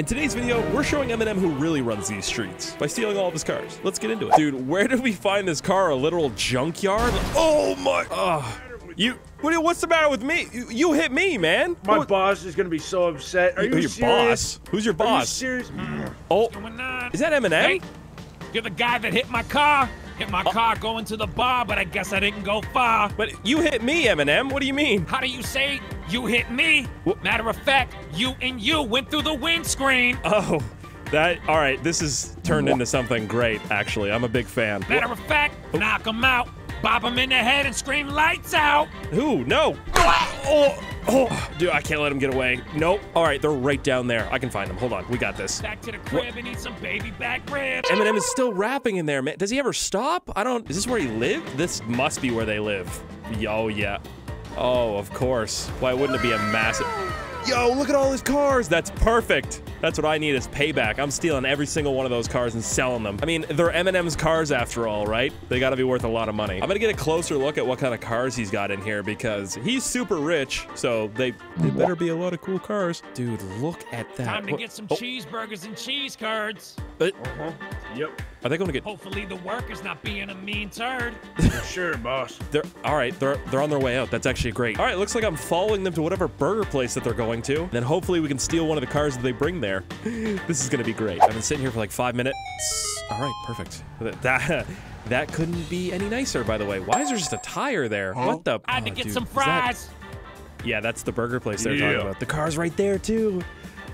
In today's video, we're showing Eminem who really runs these streets by stealing all of his cars. Let's get into it. Dude, where did we find this car? A literal junkyard? Oh my, oh. You, what, what's the matter with me? You, you hit me, man. My What- boss is gonna be so upset. Are you your serious? boss? Who's your Are you boss? serious? Oh, is that Eminem? Hey, you're the guy that hit my car. Hit my oh. car going to the bar, but I guess I didn't go far. But you hit me, Eminem. What do you mean? How do you say you hit me? Matter of fact, you and you went through the windscreen. Oh, that, all right, this has turned into something great, actually. I'm a big fan. Matter of fact, oh. knock him out, bop him in the head, and scream lights out. Who? No. Oh, oh, dude, I can't let him get away. Nope. All right, they're right down there. I can find them. Hold on, we got this. Back to the crib and eat some baby back ribs. Eminem is still rapping in there, man. Does he ever stop? I don't. Is this where he lived? This must be where they live. Oh yeah. Oh, of course. Why wouldn't it be a massive? Yo, look at all his cars. That's perfect. That's what I need is payback. I'm stealing every single one of those cars and selling them. I mean, they're Eminem's cars after all, right? They gotta be worth a lot of money. I'm gonna get a closer look at what kind of cars he's got in here because he's super rich, so they, they better be a lot of cool cars. Dude, look at that. Time to What- get some oh, cheeseburgers and cheese curds. uh, Uh-huh. Yep. Are they gonna get Hopefully the worker's not being a mean turd. Sure, boss. They're all right. They're they're on their way out. That's actually great. All right, looks like I'm following them to whatever burger place that they're going to. Then hopefully we can steal one of the cars that they bring there. this is gonna be great. I've been sitting here for like five minutes. All right, perfect. That that, that couldn't be any nicer, by the way. Why is there just a tire there? What the? I had to oh, get dude, some is that- fries. yeah, that's the burger place they're talking about. The car's right there too.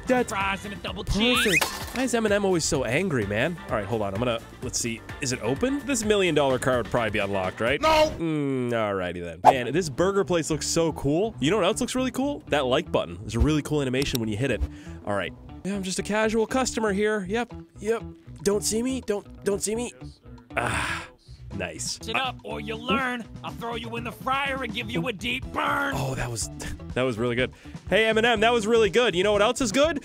That's Fries and a double cheese. Perfect. Why is Eminem always so angry, man? All right, hold on. I'm gonna let's see. Is it open? This million dollar car would probably be unlocked, right? No. Mm, alrighty then. Man, this burger place looks so cool. You know what else looks really cool? That like button. There's a really cool animation when you hit it. All right. Yeah, I'm just a casual customer here. Yep. Yep. Don't see me. Don't don't see me. Ah, nice. Sit up or you learn. I'll throw you in the fryer and give you a deep burn. Oh, that was that was really good. Hey Eminem, that was really good. You know what else is good?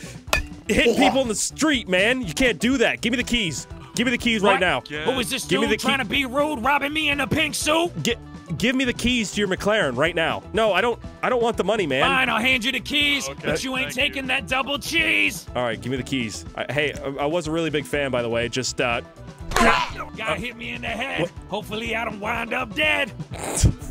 Hitting people in the street, man. You can't do that. Give me the keys. Give me the keys right What? now. Who is this Give me dude the key- trying to be rude, robbing me in a pink suit? Get, give me the keys to your McLaren right now. No, I don't. I don't want the money, man. Fine, I'll hand you the keys, but you ain't taking that double cheese. All right, give me the keys. I, hey, I, I was a really big fan, by the way. Just uh, Guy hit me in the head. Hopefully, I don't wind up dead.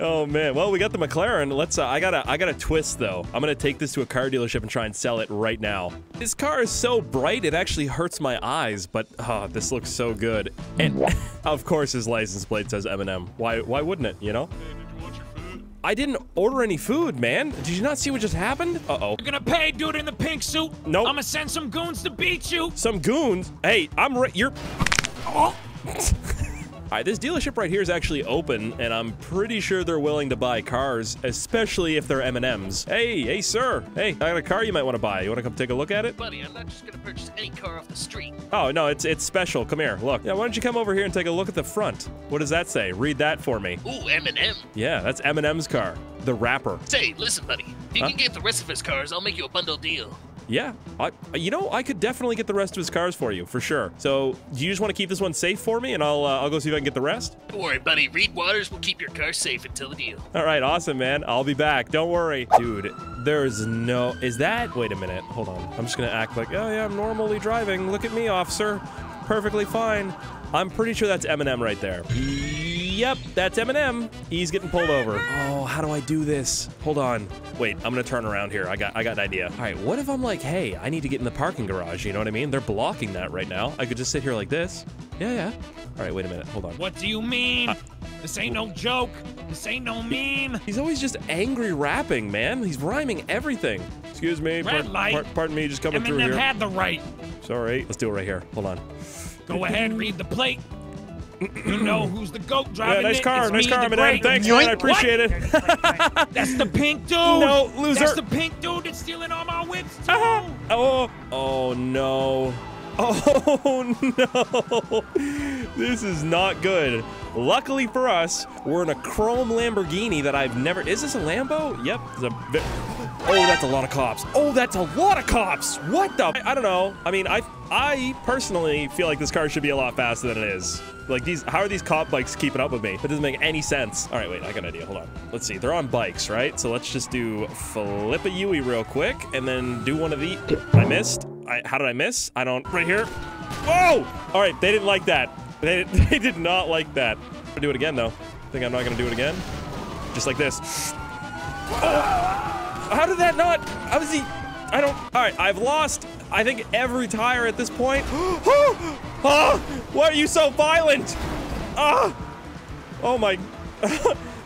oh man. Well, we got the McLaren. Let's. Uh, I gotta. I gotta twist though. I'm gonna take this to a car dealership and try and sell it right now. This car is so bright, it actually hurts my eyes. But oh, this looks so good. And of course, his license plate says Eminem. Why? Why wouldn't it? You know. I didn't order any food, man. Did you not see what just happened? Uh oh. You're gonna pay, dude in the pink suit. Nope. I'm gonna send some goons to beat you. Some goons. Hey, I'm right. You're. Oh. All right, this dealership right here is actually open, and I'm pretty sure they're willing to buy cars, especially if they're Eminem's. Hey, hey, sir. Hey, I got a car you might want to buy. You want to come take a look at it? Buddy, I'm not just gonna purchase any car off the street. Oh, no, it's it's special. Come here, look. Yeah, why don't you come over here and take a look at the front? What does that say? Read that for me. Ooh, Eminem. Yeah, that's Eminem's car, the rapper. Say, listen, buddy. If you Huh? can get the rest of his cars, I'll make you a bundle deal. Yeah, I, you know, I could definitely get the rest of his cars for you, for sure. So, do you just want to keep this one safe for me, and I'll uh, I'll go see if I can get the rest? Don't worry, buddy. Reed Waters will keep your car safe until the deal. All right, awesome, man. I'll be back. Don't worry. Dude, there's no... Is that... Wait a minute. Hold on. I'm just going to act like, oh, yeah, I'm normally driving. Look at me, officer. Perfectly fine. I'm pretty sure that's Eminem right there. Yep, that's Eminem. He's getting pulled over. Oh, Oh, how do I do this? Hold on. Wait, I'm gonna turn around here. I got I got an idea. All right, what if I'm like, hey, I need to get in the parking garage, you know what I mean? They're blocking that right now. I could just sit here like this. Yeah, yeah. All right, wait a minute. Hold on. What do you mean? Uh, this ain't no joke. This ain't no meme. He's always just angry rapping, man. He's rhyming everything. Excuse me. Red light. pardon me, just coming through Eminem here. had the right. Sorry. Let's do it right here. Hold on. Go ahead, read the plate. You know who's the goat Yeah, nice car, nice car, the Eminem. great. Thanks, man. I What? appreciate it. That's the pink dude. No, loser. That's the pink dude that's stealing all my whips too. Uh-huh. Oh, oh no. Oh no. This is not good. Luckily for us, we're in a chrome Lamborghini that I've never. Is this a Lambo? Yep. Oh, that's a lot of cops. Oh, that's a lot of cops. What the? I, I don't know. I mean, I I personally feel like this car should be a lot faster than it is. Like these, how are these cop bikes keeping up with me? That doesn't make any sense. All right, wait, I got an idea. Hold on. Let's see. They're on bikes, right? So let's just do flip a Yui real quick and then do one of the. I missed. I, how did I miss? I don't. Right here. Whoa! All right, they didn't like that. They, they did not like that. I'll do it again though. Think I'm not gonna do it again? Just like this. Oh! How did that not? How is he? I don't. All right, I've lost. I think every tire at this point. oh, why are you so violent? Ah! Oh my.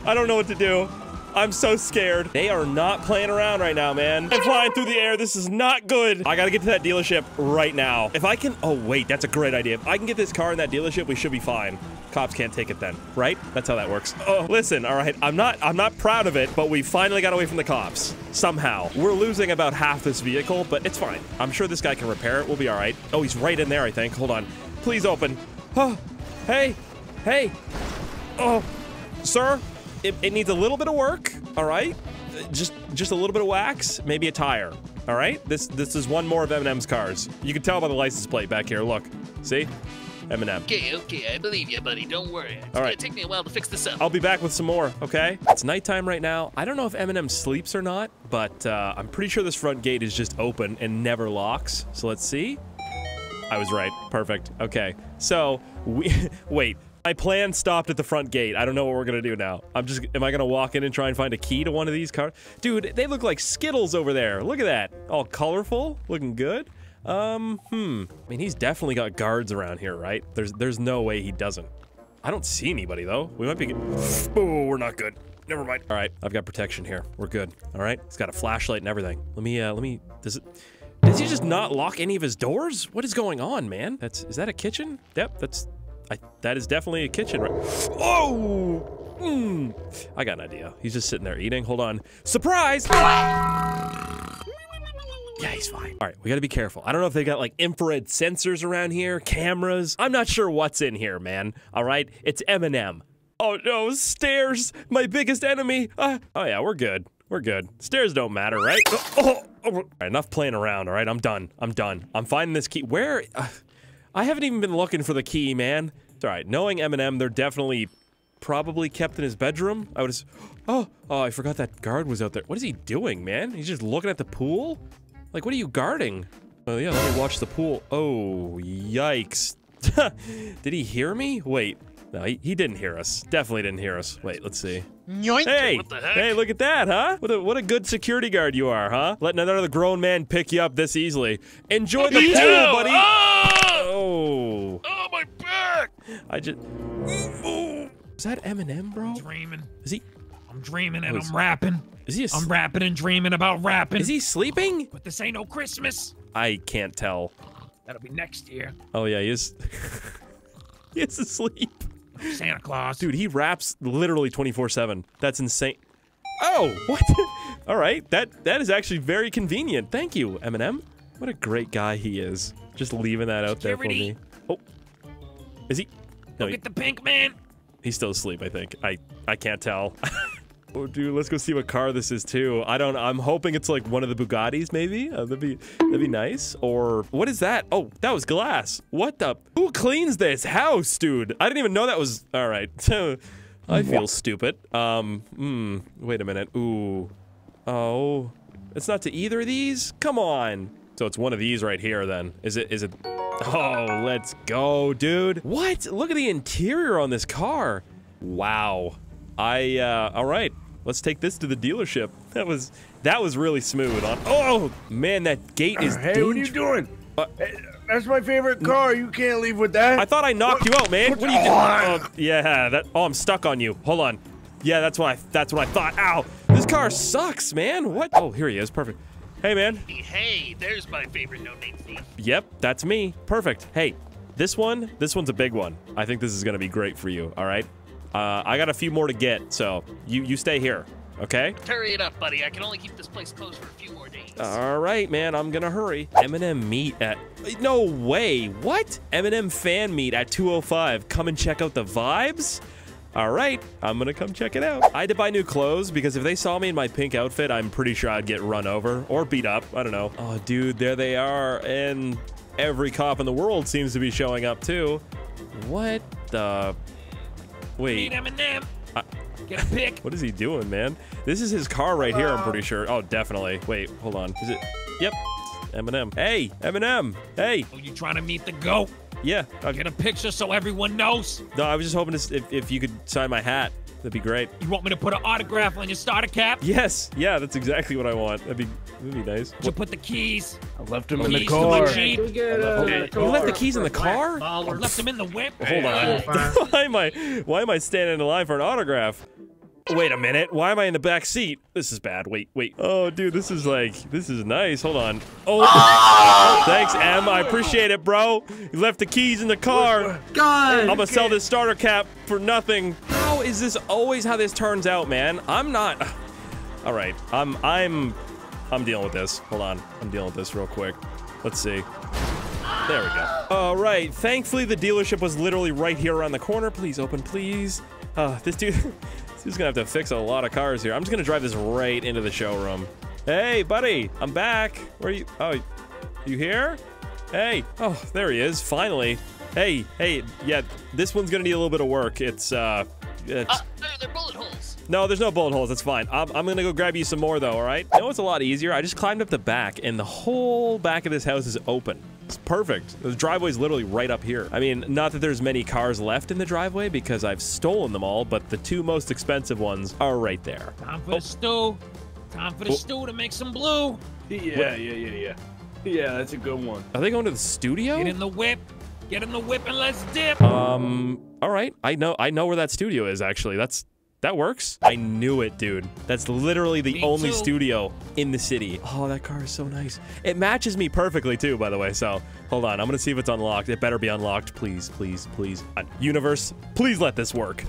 I don't know what to do. I'm so scared. They are not playing around right now, man. I'm flying through the air. This is not good. I gotta get to that dealership right now. If I can, oh wait, that's a great idea. If I can get this car in that dealership, we should be fine. Cops can't take it then, right? That's how that works. Oh, listen, all right, I'm not, I'm not proud of it, but we finally got away from the cops. Somehow. We're losing about half this vehicle, but it's fine. I'm sure this guy can repair it. We'll be all right. Oh, he's right in there, I think. Hold on. Please open. Oh, hey, hey. Oh, sir, it, it needs a little bit of work, all right? Just just a little bit of wax, maybe a tire, all right? This this is one more of Eminem's cars. You can tell by the license plate back here. Look, see? Eminem. Okay, okay, I believe you, buddy. Don't worry. It's All gonna take me a while to fix this up. I'll be back with some more, okay? It's nighttime right now. I don't know if Eminem sleeps or not, but uh, I'm pretty sure this front gate is just open and never locks. So let's see. I was right. Perfect. Okay. So, we wait. My plan stopped at the front gate. I don't know what we're gonna do now. I'm just, am I gonna walk in and try and find a key to one of these cars? Dude, they look like Skittles over there. Look at that. All colorful, looking good. Um, hmm. I mean, he's definitely got guards around here, right? There's, there's no way he doesn't. I don't see anybody though. We might be. Oh, we're not good. Never mind. All right, I've got protection here. We're good. All right, he's got a flashlight and everything. Let me. Uh, let me. Does it? Does he just not lock any of his doors? What is going on, man? That's. Is that a kitchen? Yep. That's. I. That is definitely a kitchen. Right. Oh. Hmm. I got an idea. He's just sitting there eating. Hold on. Surprise! Yeah, he's fine. All right, we gotta be careful. I don't know if they got like infrared sensors around here, cameras. I'm not sure what's in here, man. All right, it's Eminem. Oh no, stairs, my biggest enemy. Uh, oh yeah, we're good. We're good. Stairs don't matter, right? Oh, oh, oh. Right, enough playing around. All right, I'm done. I'm done. I'm finding this key. Where? Uh, I haven't even been looking for the key, man. It's all right. Knowing Eminem, they're definitely probably kept in his bedroom. I would. Just, oh, oh, I forgot that guard was out there. What is he doing, man? He's just looking at the pool. Like, what are you guarding? Oh, yeah, let me watch the pool. Oh, yikes. Did he hear me? Wait. No, he, he didn't hear us. Definitely didn't hear us. Wait, let's see. Hey! What the heck? Hey, look at that, huh? What a, what a good security guard you are, huh? Letting another grown man pick you up this easily. Enjoy the Me pool, too. buddy! Ah! Oh. Oh, my back! I just... Is that Eminem, bro? Dreaming. Is he... I'm dreaming and I'm rapping. Is he a, I'm rapping and dreaming about rapping. Is he sleeping? But this ain't no Christmas. I can't tell. That'll be next year. Oh, yeah, he is... he is asleep. Santa Claus. Dude, he raps literally 24/7. That's insane. Oh, what? All right, that that is actually very convenient. Thank you, Eminem. What a great guy he is. Just leaving that out there for me. Oh, is he? No, Look he, at the pink man. he's still asleep. I think. I I can't tell. oh, dude, let's go see what car this is too. I don't. I'm hoping it's like one of the Bugattis, maybe. Uh, that'd be that'd be nice. Or what is that? Oh, that was glass. What the? Who cleans this house, dude? I didn't even know that was. All right. I feel stupid. Um. Hmm. Wait a minute. Ooh. Oh. It's not to either of these. Come on. So it's one of these right here. Then is it? Is it? Oh, let's go, dude. What? Look at the interior on this car. Wow. I, uh, all right. Let's take this to the dealership. That was, that was really smooth. On, oh, man, that gate is Hey, what are you doing? What? Hey, that's my favorite car. You can't leave with that. I thought I knocked What- you out, man. what- What are you doing? Oh, Oh, yeah, that, oh, I'm stuck on you. Hold on. Yeah, that's what I, that's what I thought. Ow. This car sucks, man. What? Oh, here he is. Perfect. Hey, man. Hey, there's my favorite no-name thief. Yep, that's me. Perfect. Hey, this one, this one's a big one. I think this is gonna be great for you. All right. Uh, I got a few more to get, so you you stay here, okay? Hurry it up, buddy. I can only keep this place closed for a few more days. All right, man. I'm gonna hurry. Eminem meet at no way. What? Eminem fan meet at 2:05. Come and check out the vibes. All right, I'm gonna come check it out. I had to buy new clothes because if they saw me in my pink outfit, I'm pretty sure I'd get run over or beat up. I don't know. Oh, dude, there they are. And every cop in the world seems to be showing up too. What the? Wait. Need Eminem. I- Get a pic. What is he doing, man? This is his car right here, I'm pretty um, sure. Oh, definitely. Wait, hold on. Is it? Yep. Eminem. Hey, Eminem. Hey. Oh, you trying to meet the goat? Yeah. I, Get a picture so everyone knows. no, I was just hoping to, if, if you could sign my hat, that'd be great. You want me to put an autograph on your starter cap? Yes. Yeah, that's exactly what I want. That'd be, that'd be nice. You put the keys. I left him in the Keys to my car. Jeep. You left the keys in the car? I left them in the whip. Hold on. why am I why am I standing in line for an autograph? Wait a minute. Why am I in the back seat? This is bad. Wait, wait. Oh, dude, this is like this is nice. Hold on. Oh, thanks, Em. I appreciate it, bro. You left the keys in the car. God. I'm gonna sell this starter cap for nothing. How is this always how this turns out, man? I'm not. All right. I'm I'm I'm dealing with this. Hold on. I'm dealing with this real quick. Let's see. There we go. All right. Thankfully, the dealership was literally right here around the corner. Please open, please. Uh, this dude, dude's gonna have to fix a lot of cars here. I'm just gonna drive this right into the showroom. Hey, buddy, I'm back. Where are you? Oh, you here? Hey. Oh, there he is. Finally. Hey, hey. Yeah, this one's gonna need a little bit of work. It's uh, it's, Uh, they're bullet holes. No, there's no bullet holes. That's fine. I'm, I'm gonna go grab you some more though. All right. You know what's a lot easier? I just climbed up the back, and the whole back of this house is open. It's perfect. The driveway's literally right up here. I mean, not that there's many cars left in the driveway because I've stolen them all, but the two most expensive ones are right there. Time for the stew. Time for the Oh. stew to make some blue. Yeah, yeah, yeah, yeah. Yeah, that's a good one. Are they going to the studio? Get in the whip. Get in the whip and let's dip. Um. All right. I know. I know where that studio is. Actually, that's that works. I knew it, dude. That's literally the Me only too. studio in the city. Oh, that car is so nice. It matches me perfectly too, by the way. So hold on. I'm gonna see if it's unlocked. It better be unlocked, please, please, please. Uh, universe, please let this work.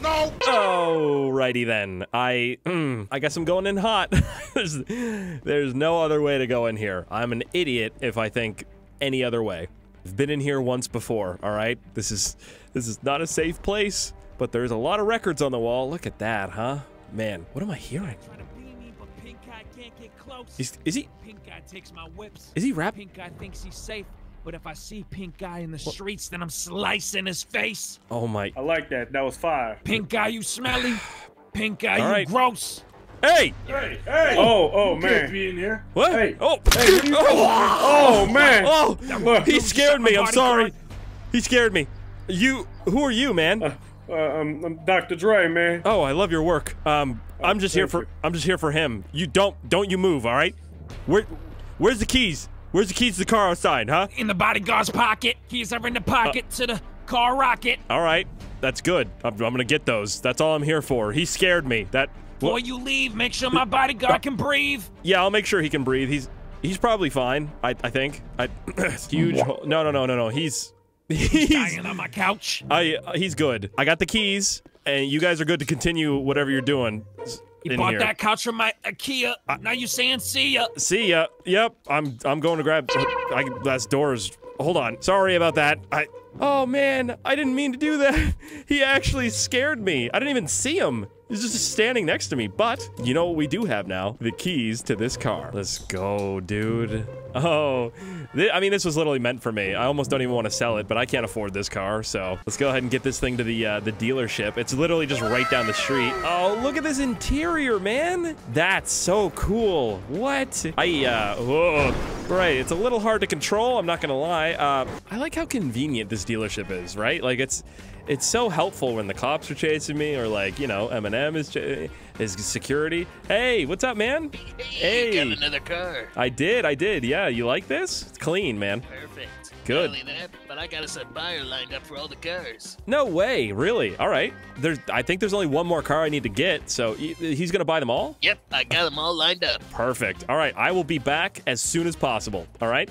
No. Alrighty then. I mm, I guess I'm going in hot. there's, there's no other way to go in here. I'm an idiot if I think any other way. I've been in here once before, all right? This is this is not a safe place, but there's a lot of records on the wall. Look at that, huh? Man, what am I hearing? Try to beat me, but Pink Eye can't get close. Is, is he Pink Eye takes my whips. is he rap? Pink Eye thinks he's safe, but if I see Pink Eye in the streets, then I'm slicing his face. Oh my. I like that. That was fire. Pink Eye, you smelly. Pink Eye, All you right. gross. Hey! Hey, hey. Oh, oh man. Be in here. What? Hey. Oh! Hey, what are you oh! Oh man. Oh! Look. He scared me. I'm sorry. He scared me. You? Who are you, man? Uh, I'm, I'm Dr. Dre, man. Oh, I love your work. Um, I'm just here for you. I'm just here for him. You don't don't you move, all right? Where where's the keys? Where's the keys to the car outside, huh? In the bodyguard's pocket. Keys are in the pocket to the car rocket. All right, that's good. I'm, I'm gonna get those. That's all I'm here for. He scared me. That Before you leave, make sure my bodyguard can breathe. yeah, I'll make sure he can breathe. He's he's probably fine. I I think. I huge. hole- No no no no no. He's he's Dying on my couch. I uh, he's good. I got the keys, and you guys are good to continue whatever you're doing. s- You bought here. that couch from my IKEA. now you saying see ya. See ya. Yep. I'm I'm going to grab. I that's doors. Hold on. Sorry about that. I. Oh man, I didn't mean to do that. He actually scared me. I didn't even see him. He's just standing next to me. But you know what we do have now? The keys to this car. Let's go, dude. Oh, I mean, this was literally meant for me. I almost don't even want to sell it, but I can't afford this car. So let's go ahead and get this thing to the uh, the dealership. It's literally just right down the street. Oh, look at this interior, man. That's so cool. What? I uh, whoa. right. It's a little hard to control. I'm not gonna lie. Uh, I like how convenient this dealership is. Right? Like it's. It's so helpful when the cops are chasing me, or like you know, Eminem is ch- is security. Hey, what's up, man? Hey, Hey. got another car. I did, I did. Yeah, you like this? It's clean, man. Perfect. Good. Not only that, but I got us a buyer lined up for all the cars. No way, really? All right. There's, I think there's only one more car I need to get, so he's gonna buy them all. Yep, I got them all lined up. Perfect. All right, I will be back as soon as possible. All right.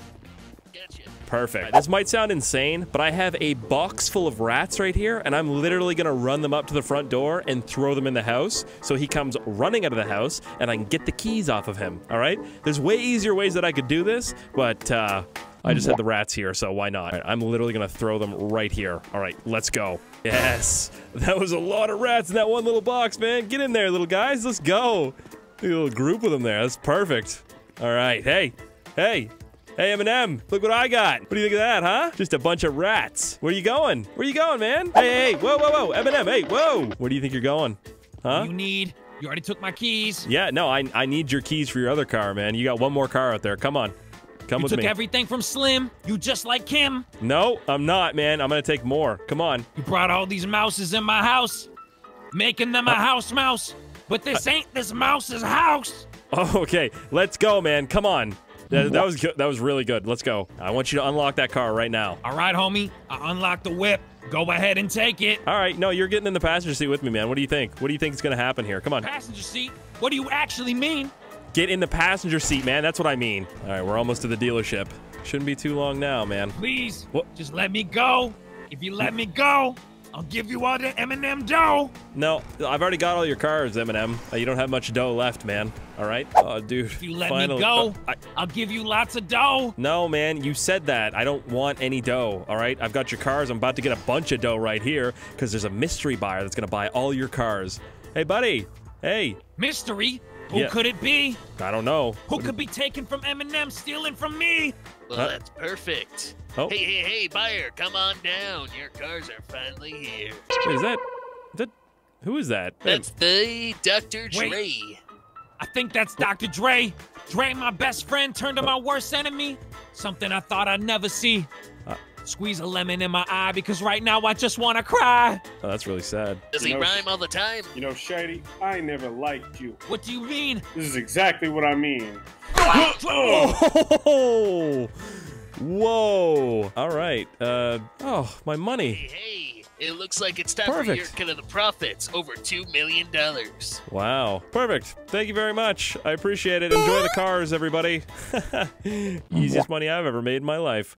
Perfect. This might sound insane, but I have a box full of rats right here, and I'm literally gonna run them up to the front door and throw them in the house. So he comes running out of the house, and I can get the keys off of him. All right. There's way easier ways that I could do this, but uh, I just had the rats here, so why not? Right, I'm literally gonna throw them right here. All right, let's go. Yes, that was a lot of rats in that one little box, man. Get in there, little guys. Let's go. A little group of them there. That's perfect. All right, hey, hey, Hey, Eminem, look what I got. What do you think of that, huh? Just a bunch of rats. Where you going? Where you going, man? Hey, hey, whoa, whoa, whoa, Eminem, hey, whoa. Where do you think you're going? Huh? You need. You already took my keys. Yeah, no, I, I need your keys for your other car, man. You got one more car out there. Come on. Come with me. You with took me. everything from Slim. You just like Kim. no, I'm not, man. I'm gonna take more. Come on. You brought all these mouses in my house, making them a Uh, house mouse. But this ain't this mouse's house. Oh, okay. Let's go, man. Come on. That, that was good. That was really good. Let's go. I want you to unlock that car right now. All right, homie. I unlocked the whip. Go ahead and take it. All right. No, you're getting in the passenger seat with me, man. What do you think? What do you think is gonna happen here? Come on. Passenger seat. What do you actually mean? Get in the passenger seat, man. That's what I mean. All right, we're almost to the dealership. Shouldn't be too long now, man. Please, What? just let me go. If you let me go, I'll give you all the Eminem dough. No, I've already got all your cars, Eminem. Uh, you don't have much dough left, man. All right? Oh, dude. If you let finally- me go, uh, I- I'll give you lots of dough. no, man, you said that. I don't want any dough, all right? I've got your cars. I'm about to get a bunch of dough right here because there's a mystery buyer that's going to buy all your cars. Hey, buddy. Hey, Mystery? Who Yeah. could it be? I don't know. Who could be taken from Eminem, stealing from me? Well, Huh? that's perfect. Oh. Hey, hey, hey, buyer, come on down. Your cars are finally here. Wait, is that, is that, who is that? That's the Dr. Dre. Wait. I think that's Dr. Dre. Dre, my best friend, turned to my worst enemy. Something I thought I'd never see. Uh. Squeeze a lemon in my eye because right now I just want to cry. oh, that's really sad. Does You he know- rhyme all the time? You know, Shady, I never liked you. What do you mean? This is exactly what I mean. Oh, whoa. All right. Uh, oh, my money. Hey, hey, it looks like it's time for Perfect. your cut of the profits. Over $2 million. Wow. Perfect. Thank you very much. I appreciate it. Enjoy the cars, everybody. Easiest money I've ever made in my life.